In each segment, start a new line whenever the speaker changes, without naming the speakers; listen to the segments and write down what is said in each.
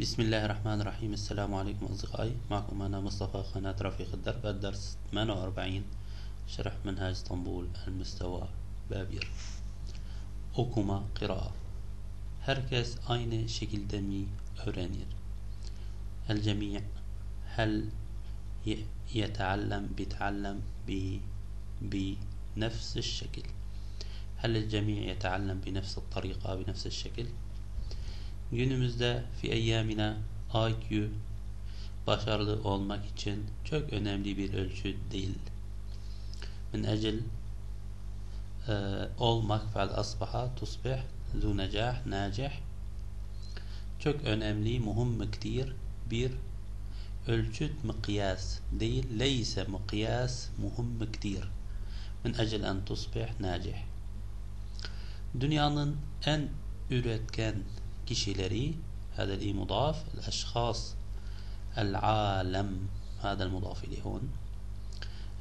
بسم الله الرحمن الرحيم السلام عليكم أصدقائي معكم أنا مصطفى قناة رفيق الدرب الدرس 48 شرح منهاج اسطنبول المستوى بابير Okuma, قراءة Herkes aynı şekilde mi öğrenir? الجميع هل يتعلم بيتعلم بنفس الشكل هل الجميع يتعلم بنفس الطريقة بنفس الشكل Günümüzde fi eyyamina IQ başarılı olmak için çok önemli bir ölçü değil. Min ecel e, olmak fel asbaha tusbih zu necah nacih çok önemli muhim ktir bir ölçüt mikyas değil leyse mikyas muhim ktir min ecel en tusbih nacih dünyanın en üretken kişileri هذا الإي مضاف الأشخاص العالم هذا المضاف إليه هون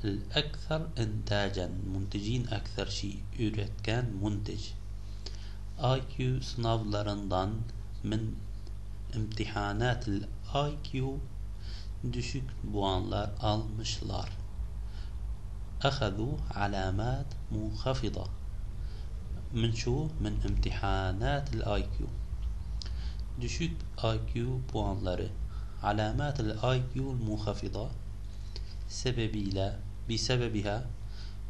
الأكثر إنتاجا منتجين أكثر شيء كان منتج IQ sınavlarından من امتحانات ال IQ düşük puanlar almışlar. أخذوا علامات منخفضة من شو؟ من امتحانات الاي كيو düşük IQ puanları alamat IQ muhafida sebebiyle bisebebiha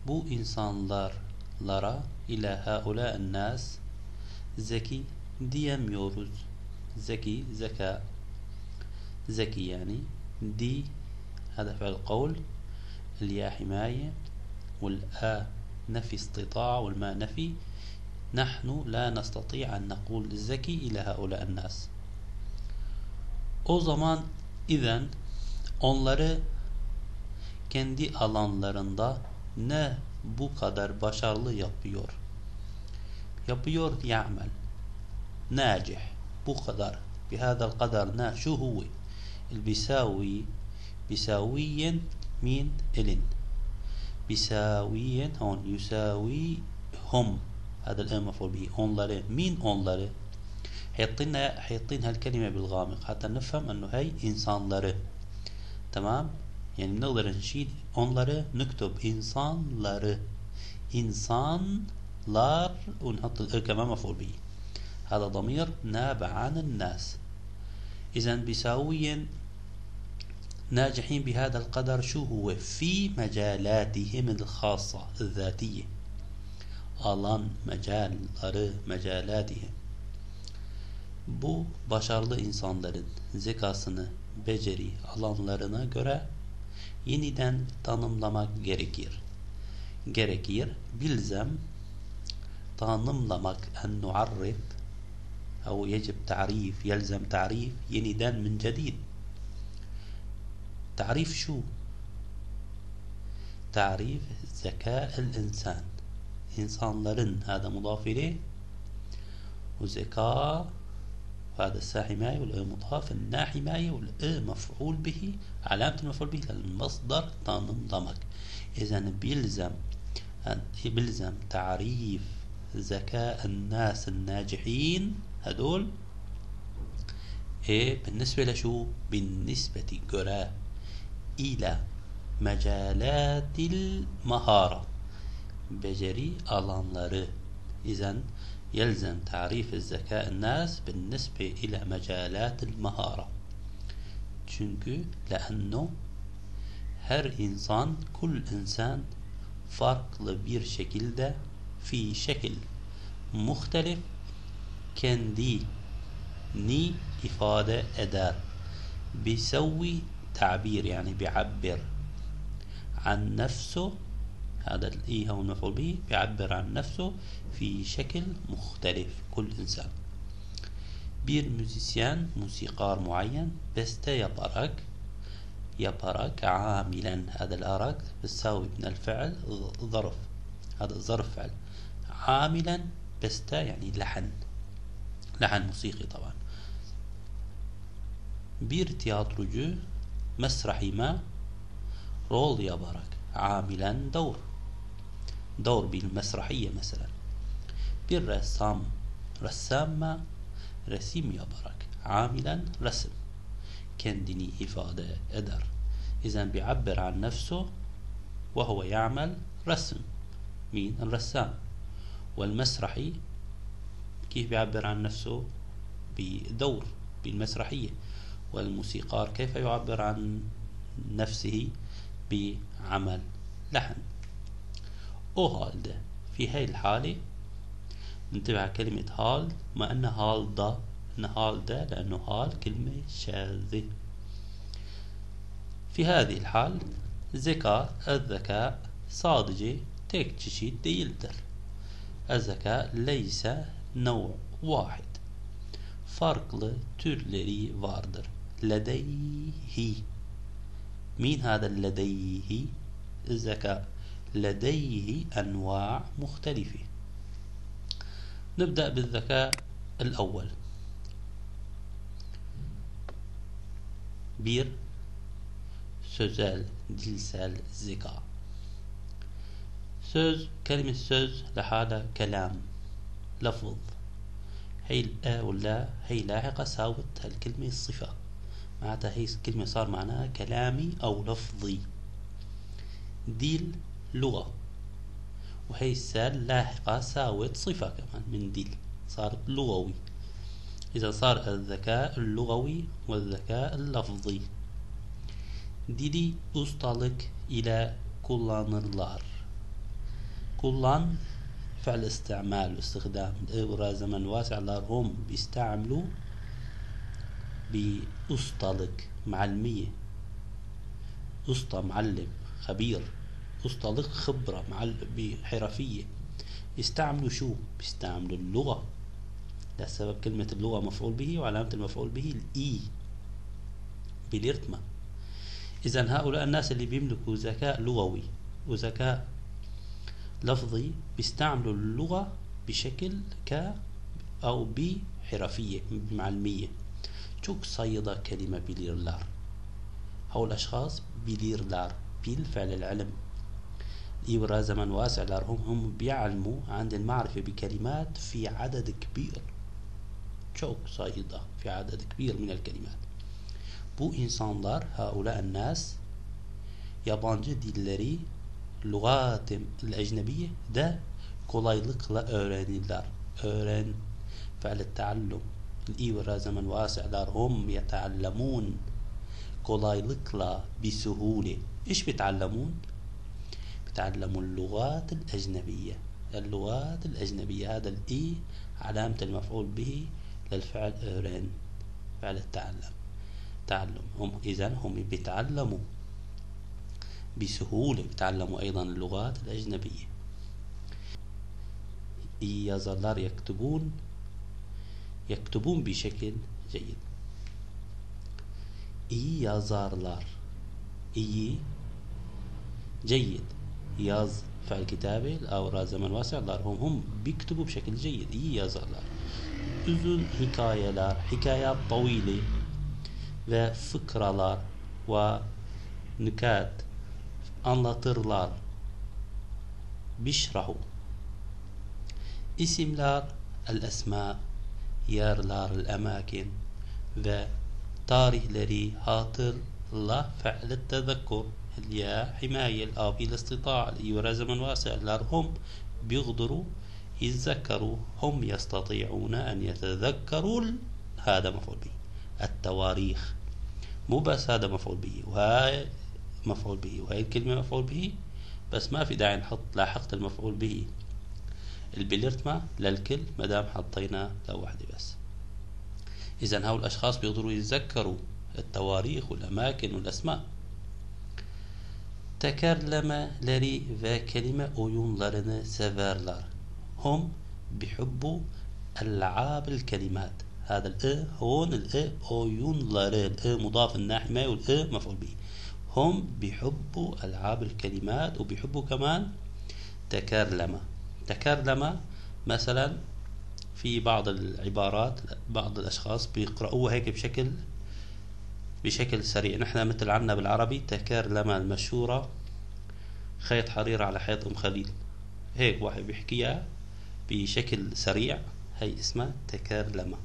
bu insanlarlara ile haula nas zeki diyemiyoruz. Zeki, zeka zeki yani دي هذا فعل قول الياء حماية والآ نفي استطاع والماء نفي نحن لا نستطيع أن نقول zeki ile هؤلاء الناس. O zaman iden onları kendi alanlarında ne bu kadar başarılı yapıyor? Yapıyor ya'mel. ناجح bu kadar بهذا القدر نا شو هو البيساوي بيساويا مين إلين بيساويا هون يساوي هم هذا الآن مفعول به. onları مين onları حيطينا حيطين هالكلمة بالغامق. حتى نفهم أنه هي insanları تمام؟ يعني بنقدر نشيل onları نكتب insanları insanlar ونحط كمان مفعول به. هذا ضمير نابع عن الناس. إذا بيساويا ناجحين بهذا القدر شو هو؟ في مجالاتهم الخاصة الذاتية. alan, mecalları, mecalatihim. Bu başarılı insanların zekasını, beceri alanlarına göre yeniden tanımlamak gerekir. Gerekir, bilzem tanımlamak en nuarrif أو يجب تعريف يلزم تعريف yeniden من جديد تعريف شو تعريف ذكاء الإنسان insanların هذا مضاف إليه وزكاة وهذا السا حماية والأ مضاف النا حماية والأ مفعول به علامة المفعول به للمصدر تنضمك إذا بيلزم بيلزم تعريف ذكاء الناس الناجحين هدول إيه بالنسبة لشو بالنسبة جرا إلى مجالات المهارة بجري ألان إذن يلزم تعريف الذكاء الناس بالنسبة إلى مجالات المهارة. çünkü لأنه هر إنسان كل إنسان فرق لبير شكل ده في شكل مختلف كان دي ني إفادة eder بيسوي تعبير يعني بيعبر عن نفسه هذا الإي هو المفعول به بيعبر عن نفسه في شكل مختلف كل إنسان. bir müzisyen, musikar muayyen beste yaparak yaparak عاملا هذا الأرك بتساوي من الفعل ظرف. هذا ظرف فعل. عاملا بسته يعني لحن. لحن موسيقي طبعا. bir tiyatrocu mesrahi ma rol yaparak amilen دور. دور بالمسرحية مثلا. بالرسام رسام رسيم يبرك عاملا رسم. كندني إفادة أدر. إذا بيعبر عن نفسه وهو يعمل رسم. مين؟ الرسام. والمسرحي كيف بيعبر عن نفسه؟ بدور بالمسرحية. والموسيقار كيف يعبر عن نفسه؟ بعمل لحن. أو هالده في هاي الحالة انتبه على كلمة هال ما أن هال دا أن هال دا لأنه هال كلمة شاذة. في هذه الحال ذكاء الذكاء صادجة çeşit değildir. Zeka leyse نوع واحد. farklı türleri vardır. لديه. مين هذا لديه الذكاء. لديه أنواع مختلفة. نبدأ بالذكاء الأول. bir sözel, dilsel zeka. Söz, kelime söz لحالها كلام. لفظ. هي واللا هي لاحقة ساوت هالكلمة الصفة معناتها هي كلمة صار معناها كلامي أو لفظي. ديل لغة. وهي السال لاحقة ساوت صفة كمان من ديل. صارت لغوي. إذا صار الذكاء اللغوي والذكاء اللفظي. dili ustalık ile kullanırlar. Kullan فعل استعمال واستخدام الإبرة زمن واسع هم بيستعملوا بأسطلق معلمية. أسطى معلم خبير. أسطلق خبرة معلم بحرفية. بيستعملوا شو؟ بيستعملوا اللغة. لسبب كلمة اللغة مفعول به وعلامة المفعول به الإي بالإرتمة إذا هؤلاء الناس اللي بيملكوا ذكاء لغوي وذكاء لفظي بيستعملوا اللغة بشكل ك أو بحرفية بمعلمية çok sayıda kelime bilirler. هؤلاء الأشخاص bilirler بالفعل العلم. يورا زمن واسع لهم هم بيعلموا عند المعرفة بكلمات في عدد كبير çok sayıda في عدد كبير من الكلمات Bu insanlar, haula الناس yabancı dilleri lügat ecnebiye de kolaylıkla öğrenirler. Öğren فعل التعلم الإيورا زمن واسع لار هم يتعلمون kolaylıkla بسهولة إيش بيتعلمون؟ بيتعلموا اللغات الأجنبية. اللغات الأجنبية هذا الإي علامة المفعول به للفعل أورين فعل التعلم. تعلم هم إذا هم بيتعلموا بسهولة بيتعلموا أيضا اللغات الأجنبية. yazarlar يكتبون يكتبون بشكل جيد. yazarlar iyi جيد. ياز فعل كتابة أو زمن واسع هم هم بيكتبوا بشكل جيد iyi yazarlar uzun hikayeler hikayat طويلة ve fıkralar ve nükat anlatırlar. Bişrahu. İsimler, el-esma, yerler, el-emakin ve tarihleri hatırla fe'l tezekkur الياء حماية الآب الاستطاع الإيورا زمن واسع. هم بيقدروا يتذكروا هم يستطيعون أن يتذكروا هذا مفعول به. التواريخ. مو بس هذا مفعول به. وهاي مفعول به. وهي الكلمة مفعول به. بس ما في داعي نحط لاحقة المفعول به. البليرتما للكل ما دام حطينا لوحدة بس. إذا هؤلاء الأشخاص بيقدروا يتذكروا التواريخ والأماكن والأسماء. لري ve kelime oyunlarını severler. هم بيحبوا ألعاب الكلمات هذا الإ هون الإ oyunları الإ مضاف الناحية والإ مفعول به هم بيحبوا ألعاب الكلمات وبيحبوا كمان تكرلمة تكرلمة مثلا في بعض العبارات بعض الأشخاص بيقرأوها هيك بشكل بشكل سريع. نحن مثل عنا بالعربي تكرلمة المشهورة خيط حرير على حيط أم خليل. هيك واحد بيحكيها بشكل سريع. هي اسمها تكرلمة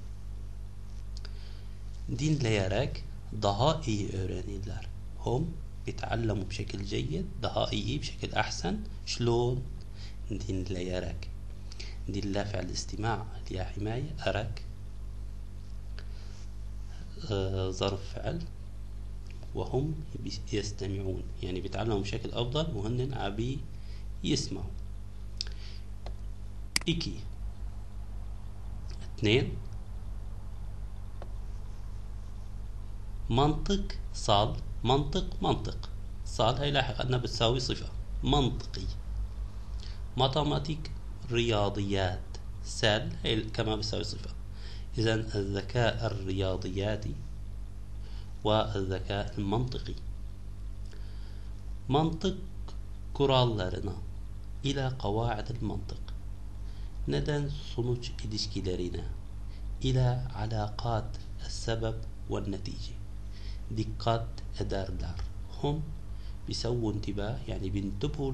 dinleyerek daha iyi öğrenirler. هم بيتعلموا بشكل جيد iyi بشكل أحسن. شلون؟ dinleyerek دل فعل استماع يا حماية أرك. ظرف فعل وهم يستمعون يعني بيتعلموا بشكل أفضل وهن عبي يسمعوا إيكي. اثنين. منطق صال منطق منطق. صال هي لاحق أنها بتساوي صفة. منطقي. ماتماتيك رياضيات. سال هي كما بتساوي صفة. إذا الذكاء الرياضياتي والذكاء المنطقي. منطق kurallarına ila kavaidil mantık neden sonuç ila alakat sebep ve netice dikkat ederler هم بيسووا انتباه يعني بينتبهوا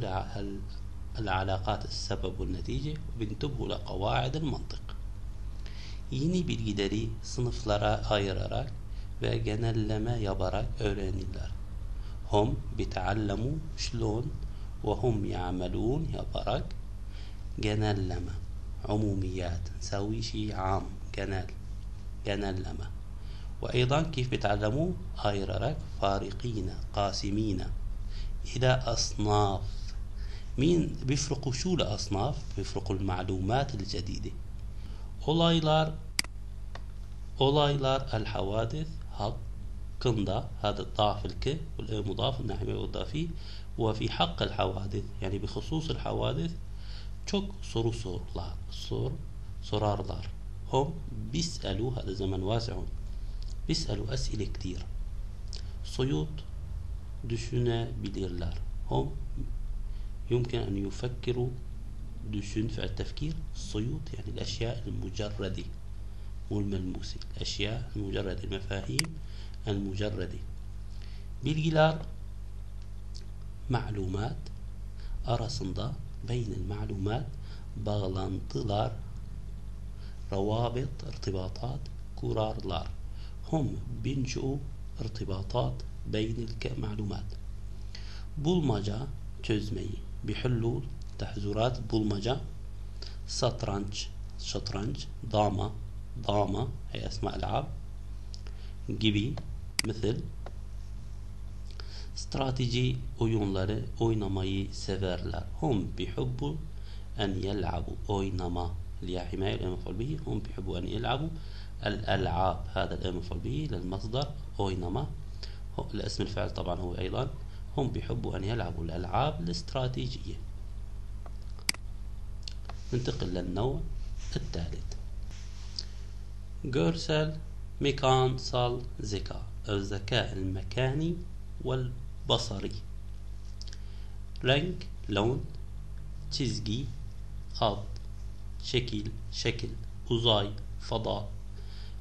للعلاقات السبب والنتيجة وبينتبهوا لقواعد المنطق. Yeni bilgileri sınıflara ayırarak ve genelleme yaparak öğrenirler. Hum biteallemu şlon ve hum ya'melun yaparak genelleme. عموميات نسوي شيء عام جنال جنلمة وأيضا كيف بيتعلموا أيررك فارقين قاسمين إلى أصناف مين بيفرقوا شو لأصناف بيفرقوا المعلومات الجديدة olaylar olaylar الحوادث hakkında هذا الضعف الك والمضاف النحوي والضافي وفي حق الحوادث يعني بخصوص الحوادث çok soru sorlar sor sorarlar. هم بيسألوا هذا زمن واسع بيسألوا أسئلة كتير صيوط düşünebilirler. هم يمكن أن يفكروا düşün في التفكير؟ الصيوط يعني الأشياء المجردة والملموسة. الأشياء المجردة المفاهيم المجردة. bilgiler معلومات arasında بين المعلومات bağlantılar روابط ارتباطات kurarlar هم بينشئوا ارتباطات بين المعلومات bulmaca çözmeyi بحلول تحذيرات bulmaca satranç şatranç dama dama هي أسماء ألعاب gibi مثل استراتيجي oyunları oynamayı severler. هم بيحبوا أن يلعبوا. oynama اللي هي حماية المفعول به هم بيحبوا أن يلعبوا الألعاب هذا المفعول به للمصدر oynama الاسم الفعل طبعا هو أيضا. هم بيحبوا أن يلعبوا الألعاب الاستراتيجية. ننتقل للنوع الثالث جورسال ميكان سال زكا الذكاء المكاني والبصري رنك لون تزجي خط شكل شكل أزاي فضاء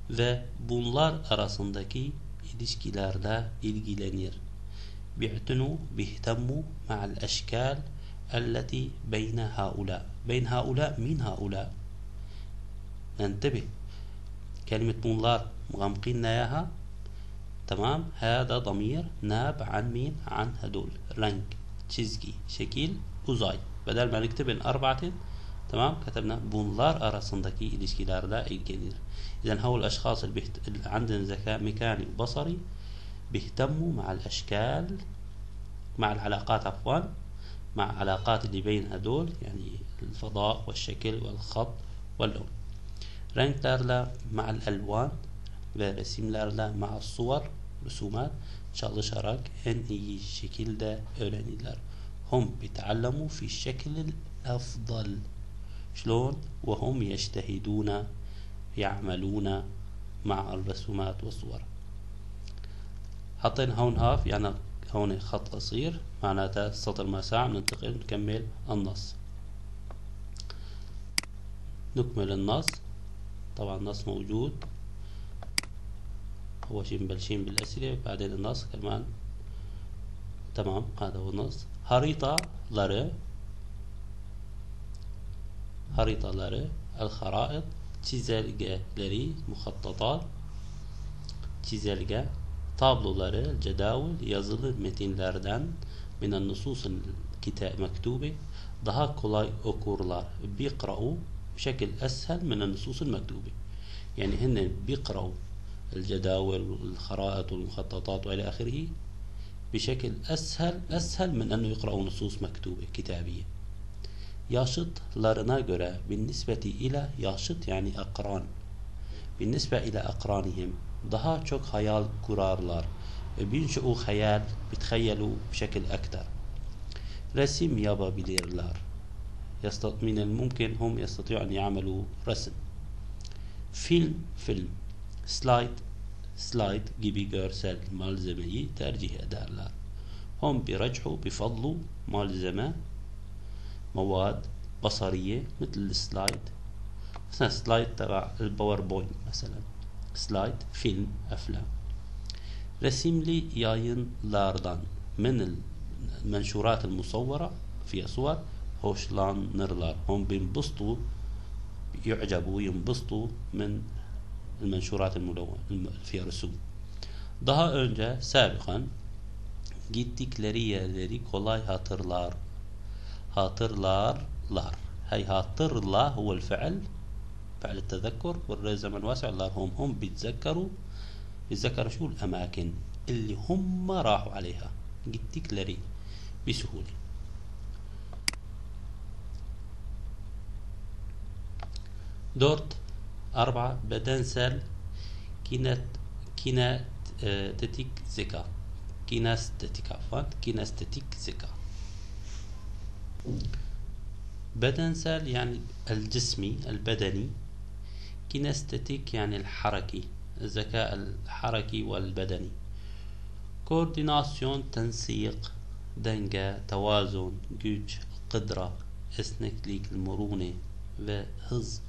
ve bunlar arasındaki ilişkilerde ilgilenir. Bi'tunu bihtemmu ma'al eşkal elleti beyne ha'ula. بين هؤلاء مين هؤلاء؟ ننتبه. كلمة bunlar مغمقين اياها تمام؟ هذا ضمير ناب عن مين عن هدول. رنك çizgi şekil uzay بدل ما نكتب أربعة تمام؟ كتبنا bunlar arasındaki ilişkilerle ilgilenir إذا هو الأشخاص اللي, بيهت... اللي عندهم ذكاء ميكاني وبصري بيهتموا مع الأشكال مع العلاقات عفوا مع علاقات اللي بين هدول يعني الفضاء والشكل والخط واللون renklerle مع الألوان ve resimlerle مع الصور رسومات. çalışarak en iyi şekilde öğrenirler. هم بيتعلموا في الشكل الأفضل. شلون؟ وهم يجتهدون يعملون مع الرسومات والصور. حطينا هون هاف يعني هون خط قصير معناتها السطر ما ساعة ننتقل نكمل النص. نكمل النص. طبعا النص موجود. أول شيء مبلشين بالأسئلة بعدين النص كمان. تمام هذا هو النص. haritaları haritaları الخرائط. çizelgeleri muhattatat çizelge, tabloları, cedavül, yazılı metinlerden minen nususun kita mektubi daha kolay okurlar. Biqra'u بشكل أسهل من النصوص المكتوبة يعني هن بيقرأوا الجداول والخرائط والمخططات وإلى آخره بشكل أسهل أسهل من أنه يقرأوا نصوص مكتوبة كتابية yaşıtlarına göre بالنسبة إلى yaşıt yani akran. بالنسبة إلى أقرانهم daha çok hayal kurarlar. بينشئوا خيال بتخيلوا بشكل أكثر resim yapabilirler. من الممكن هم يستطيعوا أن يعملوا رسم film film slayt slayt gibi görsel malzemeyi tercih ederler. هم بيرجحوا بفضلوا malzeme مواد بصرية مثل ال slide مثلا slide تبع ال PowerPoint مثلا سلايد فيلم أفلام resimli yayınlardan من المنشورات المصورة فيها صور hoşlanırlar. هم بينبسطوا يعجبوا ينبسطوا من المنشورات الملونة فيها رسوم. Daha önce sabikan gittikleri yerleri kolay hatırlar. Hatırlarlar. هي hatırla هو الفعل فعل التذكر والزمن واسع. الله هم بيتذكروا بيتذكروا شو؟ الأماكن اللي هم راحوا عليها. gittikleri بسهولة. dört arba bedensel kinet kinetetik zeka kinestetik afan kinestetik zeka bedensel يعني الجسمي البدني. kinestetik يعني الحركي الذكاء الحركي والبدني. koordinasyon تنسيق denge توازن جوج قدرة esneklik المرونة ve hız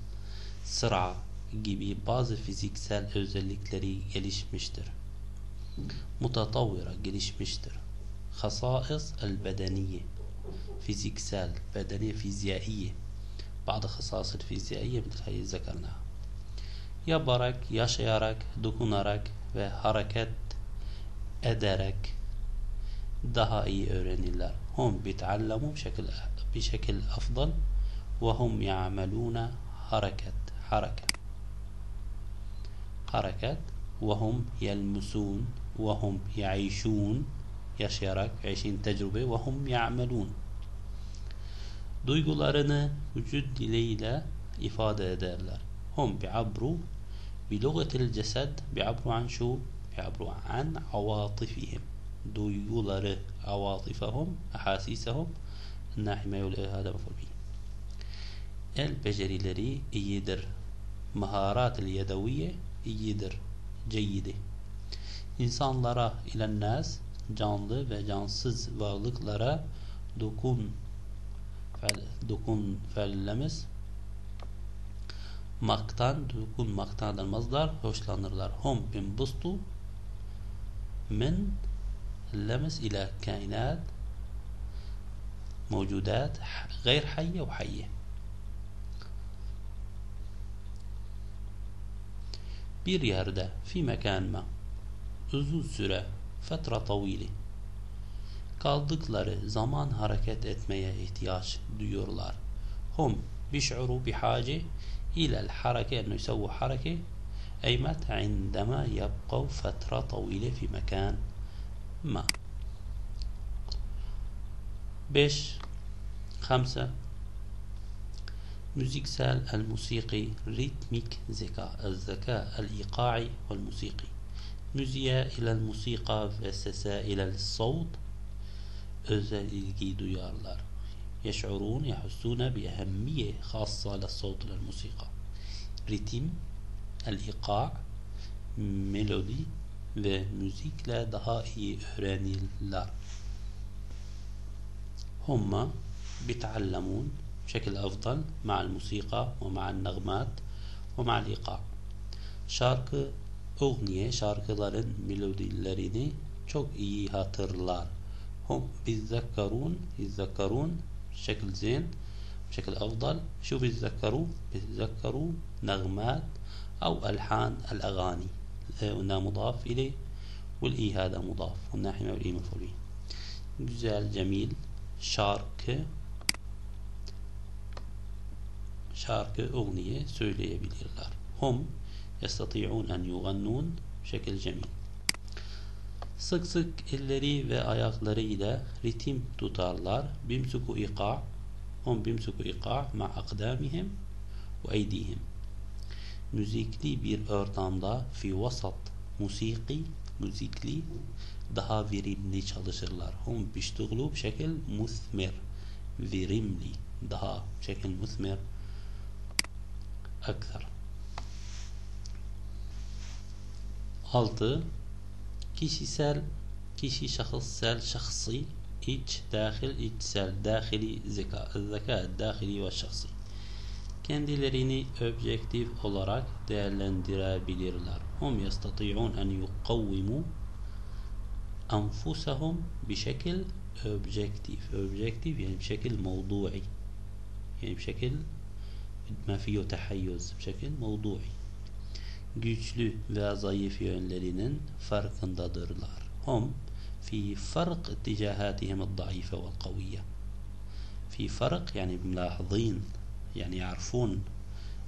سرعة gibi bazı fiziksel özellikleri gelişmiştir. متطورة gelişmiştir. خصائص البدنية. فيزيك سال بدنية فيزيائية. بعض خصائص الفيزيائية مثل هاي ذكرناها. Yaparak, yaşayarak, dokunarak ve hareket ederek daha iyi öğrenirler. Hum bitallemu bişekil, bişekil afdal ve hum ya'meluna hareket حركة حركة وهم يلمسون وهم يعيشون yaşayarak عايشين tecrübe وهم يعملون duygularını vücut diliyle ifade ederler. هم بيعبروا بلغة الجسد بيعبروا عن شو؟ بيعبروا عن عواطفهم. ديولر عواطفهم أحاسيسهم. الناحية ما يقول هذا مفهوم البجريلري يدر مهارات اليدوية يدر جيدة. إنسان إنسانلارا إلى الناس canlı ve cansız varlıklara dokun fel, dokun fellemiz maktan dokunmaktan almazlar, hoşlanırlar. Hum bin bustu min lemes ila kainat موجودات غير حية وحية bir yerde fi mekan ma uzun süre fetra tavili kaldıkları zaman hareket etmeye ihtiyaç duyuyorlar. Hum biş'uru bihace إلى الحركة أنه يسوي حركة أي مات عندما يبقى فترة طويلة في مكان ما. beş خمسة müziksel الموسيقي ritmik zeka الذكاء الإيقاعي والموسيقي. müziğe إلى الموسيقى ve sese إلى الصوت. اذا ilgi duyarlar. يخصونا بأهمية خاصة للصوت للموسيقى. Ritim, el-iqa' melodi ve müzikle daha iyi öğrenirler. Humma bitallamun بشكل أفضل مع الموسيقى ومع النغمات ومع الإيقاع şarkı Ogniye şarkıların melodilerini çok iyi hatırlar. هم بيتذكرون يتذكرون بشكل زين بشكل أفضل. شو بيتذكروا؟ بيتذكروا نغمات أو ألحان الأغاني. قلنا مضاف إليه والإي هذا مضاف. والناحية والإي مفعول به güzel cemil şarkı şarkı أغنية. söyleyebilirler. Hum yestati'un en yugannun şekil cemil. Sık sık elleri ve ayakları ile ritim tutarlar. Bimsuku iqa hum bimsuku iqa ma akdamihim ve eydihim. Müzikli bir ortamda fi vasat musiki müzikli daha verimli çalışırlar. Hum biştuğlu bişekil musmer verimli daha bişekil musmer akthar. 6 kişisel kişi şahıssel şahsi iç dahil içsel dahili zeka zeka dahili ve şahsi kendilerini objektif olarak değerlendirebilirler. Hum yastati'un en yukavvimu أنفسهم بشكل objektif objektif يعني بشكل موضوعي يعني بشكل ما فيه تحيز بشكل موضوعي güçlü ve zayıf yönlerinin farkındadırlar. Hum fi fark اتجاهاتهم الضعيفة والقوية في فرق يعني ملاحظين يعني يعرفون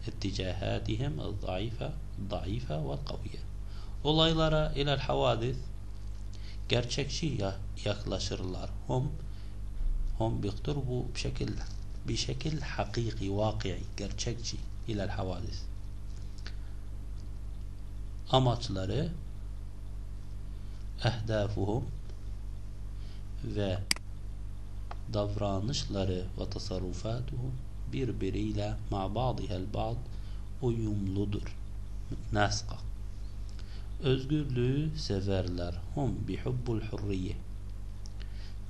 اتجاهاتهم الضعيفة الضعيفة والقوية olaylara ilal havadis gerçekçi yaklaşırlar. Hum hum بيقتربوا بشكل بشكل حقيقي واقعي gerçekçi ilal havadis amaçları ehdafuhum ve davranışları ve tasarrufatuhum birbiriyle ma ba'dihel ba'd uyumludur. Naska. Özgürlüğü severler. Hum bihubbul hurriye.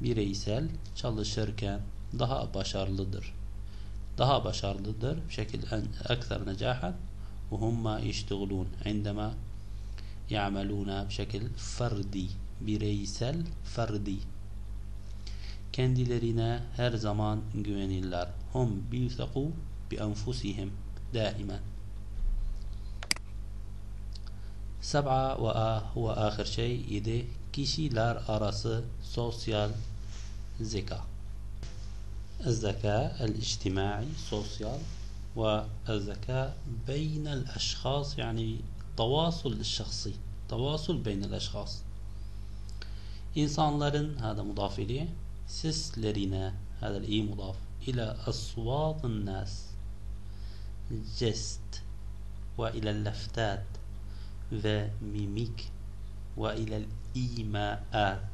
Bireysel çalışırken daha başarılıdır. Daha başarılıdır. Şekil ekser necahen ve humma iştiğulun indema يعملون بشكل فردي bireysel ferdi kendilerine her zaman güvenirler hum biyusaku bi enfusihim daimen a ve ahir şey idi kişiler arası sosyal zeka. الذكاء الاجتماعي sosyal والذكاء بين الأشخاص يعني التواصل الشخصي تواصل بين الأشخاص. insanların هذا مضاف إليه. seslerine هذا الإي مضاف إلى أصوات الناس. jest وإلى اللفتات. ve mimik وإلى الإيماءات.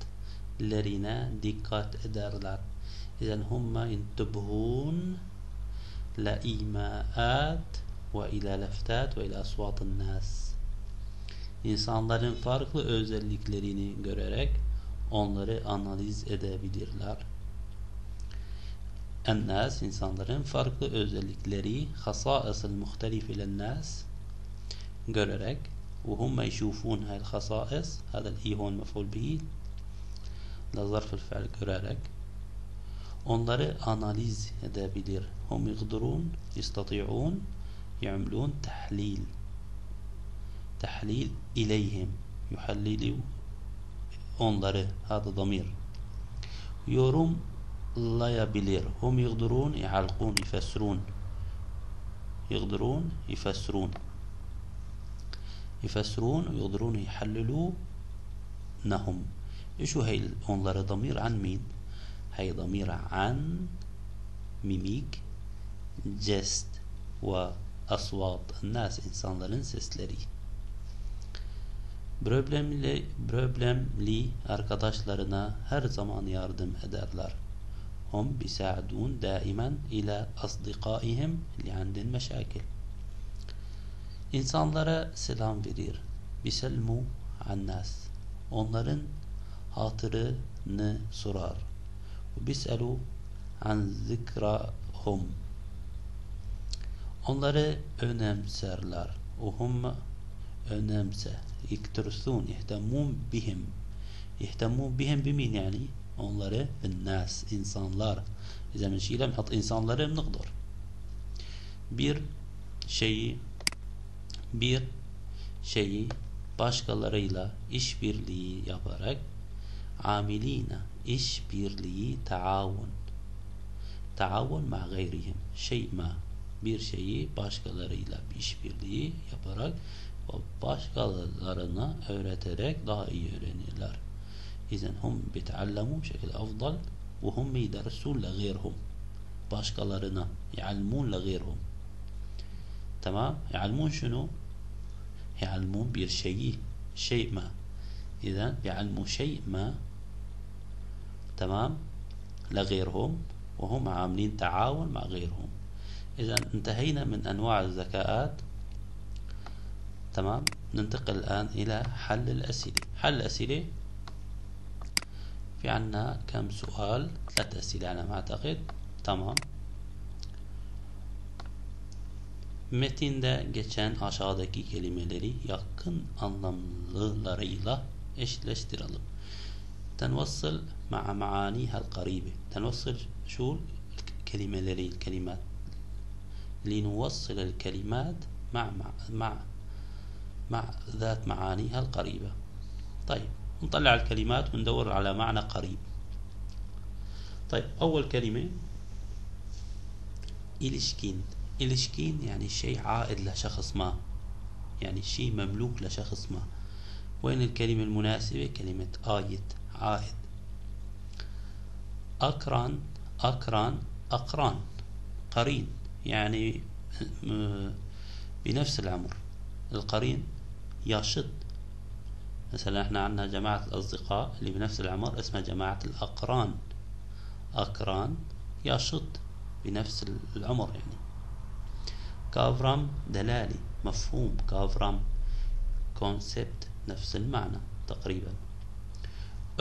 لرينا دقات إدارلات. إذا هم ينتبهون لإيماءات وإلى لفتات وإلى أصوات الناس. İnsanların farklı özelliklerini görerek onları analiz edebilirler. Ennas insanların farklı özellikleri hasâ-ısıl muhtelif ile nas görerek وهم يشوفون هاي الخصائص هذا الإي هون مفعول به لظرف الفعل görerek onları analiz edebilir. Hum yıgdurun, yastati'un, يعملون تحليل تحليل إليهم يحلل onları هذا ضمير. yorumlayabilir. Hum yıgdurun, يعلقون يفسرون. يقدرون يفسرون. يفسرون ويقدرون يحللونهم. إيش هي onları ضمير عن مين هي ضمير عن mimik jest ve asvat nas insanların sesleri. Problemli, problemli arkadaşlarına her zaman yardım ederler. Hum bisaadun daimen ile asdikaihim li'andil meşakil. İnsanlara selam verir. Biselmu annas. Onların hatırını sorar. Biselu an zikrahum. Onları önemserler. Uhum önemse. يكترثون يهتمون بهم يهتمون بهم بمين يعني onları الناس insanlar إذا بنشيلها بنحط insanları بنقدر bir şeyi bir şeyi başkalarıyla işbirliği yaparak amilina işbirliği taavun taavun ma gayrihim şey ma bir şeyi başkalarıyla bir işbirliği yaparak o başkalarına öğreterek daha iyi öğrenirler. İzen hum bitallemu şekil afdal ve hum yedersun le gayrhum başkalarına ya'almun le gayrhum tamam ya'almun şunu يعلمون bir şeyi شيء ما إذا يعلموا شيء ما تمام لغيرهم وهم عاملين تعاون مع غيرهم إذا انتهينا من أنواع الذكاءات تمام. ننتقل الآن إلى حل الأسئلة. حل الأسئلة في عنا كم سؤال؟ ثلاث أسئلة على ما أعتقد. تمام. Metinde geçen aşağıdaki kelimeleri yakın anlamlılarıyla eşleştirelim. تنوصل مع معانيها القريبة. تنوصل شو؟ كلمة الكلمات. لنوصل الكلمات مع مع مع, مع ذات معانيها القريبة. طيب نطلع الكلمات وندور على معنى قريب. طيب أول كلمة إلشكين. إلشكين يعني شيء عائد لشخص ما يعني شيء مملوك لشخص ما. وين الكلمة المناسبة؟ كلمة آيت عائد. أقران أقران أقران قرين. يعني بنفس العمر. القرين يشط مثلا إحنا عندنا جماعة الأصدقاء اللي بنفس العمر اسمها جماعة الأقران. أقران يشط بنفس العمر يعني. كافرام دلالي مفهوم. كافرام كونسبت نفس المعنى تقريبا.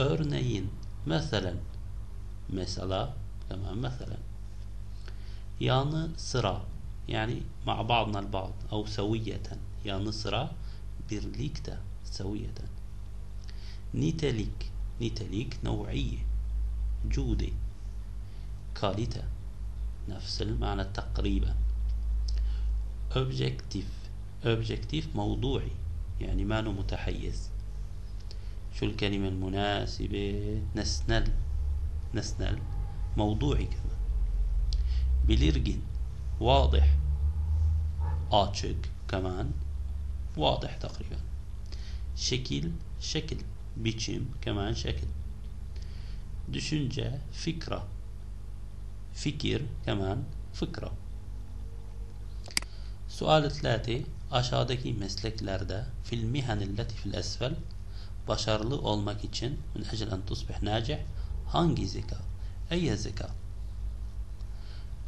örneğin مثلا. مثلا كمان مثلا. sıra yani مع بعضنا البعض أو سوية. sıra birlikte سوية nitelik nitelik نوعية جودة kalite نفس المعنى تقريبا. objektif objective موضوعي يعني ما متحيز. شو الكلمة المناسبة؟ نسنل نسنل موضوعي كمان. بليرجن واضح. آتشك كمان. واضح تقريبا شكل شكل biçim كمان شكل düşünce fikra fikir كمان فكرة Sual 3 aşağıdaki mesleklerde fil mihanilleti fil esfel başarılı olmak için min ecel en tusbih nacih hangi zeka, ey zeka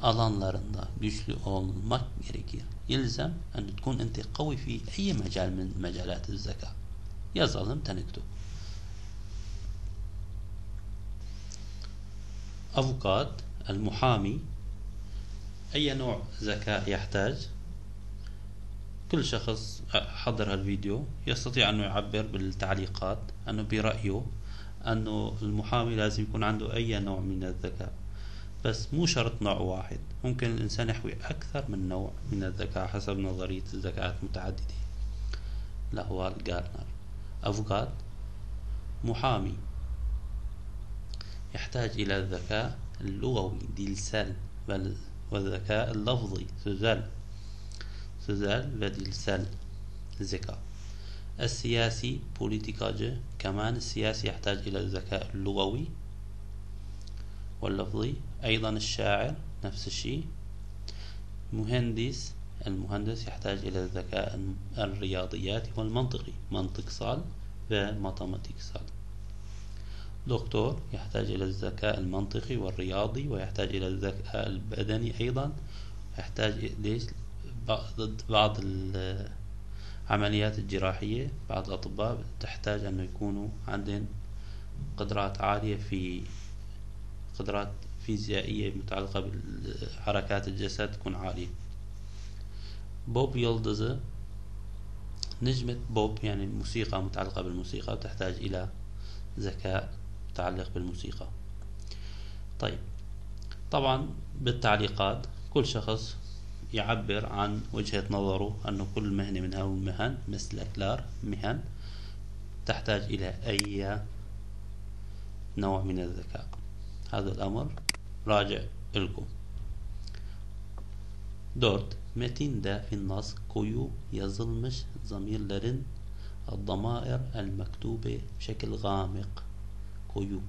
Alanlarında güçlü olmak gerekir. En tkun ente kavi fi ey mecal min mecalat zeka. Yazalım tenektub. Avukat, المحامي أي نوع ذكاء يحتاج كل شخص حضر هالفيديو يستطيع أنه يعبر بالتعليقات أنه برأيه أنه المحامي لازم يكون عنده أي نوع من الذكاء بس مو شرط نوع واحد. ممكن الإنسان يحوي أكثر من نوع من الذكاء حسب نظرية الذكاءات المتعددة. لهو جارنر أفوكاد محامي. يحتاج إلى الذكاء اللغوي ديلسال بل والذكاء اللفظي سوزال ve dilsel zeka. السياسي بوليتيكاجي كمان السياسي يحتاج إلى الذكاء اللغوي واللفظي أيضا الشاعر نفس الشيء. مهندس المهندس يحتاج إلى الذكاء الرياضياتي والمنطقي منطق صال وماتماتيك صال. دكتور يحتاج إلى الذكاء المنطقي والرياضي ويحتاج إلى الذكاء البدني أيضا. يحتاج ليش؟ ضد بعض العمليات الجراحية بعض الأطباء تحتاج أن يكونوا عندهم قدرات عالية في قدرات فيزيائية متعلقة بحركات الجسد تكون عالية. بوب يلدزة نجمة بوب يعني موسيقى متعلقة بالموسيقى تحتاج إلى ذكاء متعلق بالموسيقى. طيب طبعا بالتعليقات كل شخص يعبر عن وجهة نظره أنه كل مهنة من هذه المهن مثل كلار مهن تحتاج إلى أي نوع من الذكاء. هذا الأمر. راجع لكم Dört, metinde fi nas koyu yazılmış zamirlerin الضمائر المكتوبة بشكل غامق koyu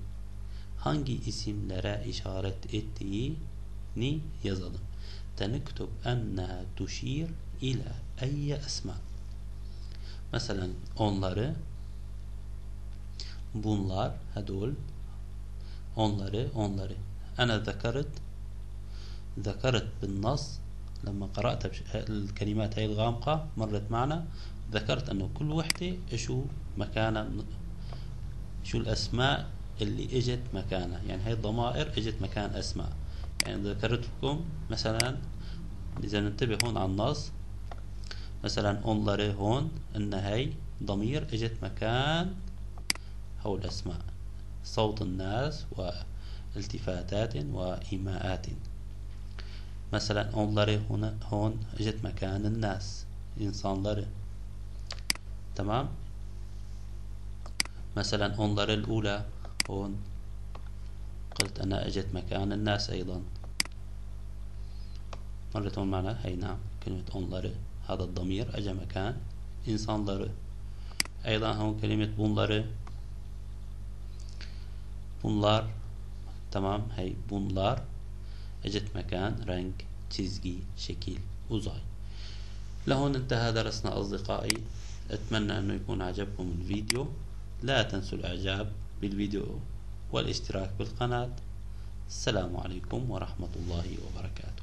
hangi isimlere işaret ettiğini yazalım. تنكتب أنها تشير إلى أي أسماء مثلا onları bunlar هدول onları onları أنا ذكرت ذكرت بالنص لما قرأت الكلمات هاي الغامقة مرت معنا ذكرت أنه كل وحدة شو مكانها شو الأسماء اللي إجت مكانها. يعني هاي الضمائر إجت مكان أسماء. يعني ذكرت لكم مثلا إذا ننتبه هون على النص مثلا انظري هون أن هاي ضمير إجت مكان هو الأسماء. صوت الناس والتفاتات وإيماءات. مثلا onları هنا هون اجت مكان الناس. insanları تمام؟ مثلا onları الأولى. هون قلت أنا أجت مكان الناس أيضا. هون معنا هي نعم. كلمة onları هذا الضمير أجا مكان insanları أيضا هون كلمة bunları bunlar tamam hey bunlar اجت مكان رنك تشيزجي شكل وزاي لهون انتهى درسنا أصدقائي أتمنى أنه يكون عجبكم الفيديو لا تنسوا الإعجاب بالفيديو والاشتراك بالقناة السلام عليكم ورحمة الله وبركاته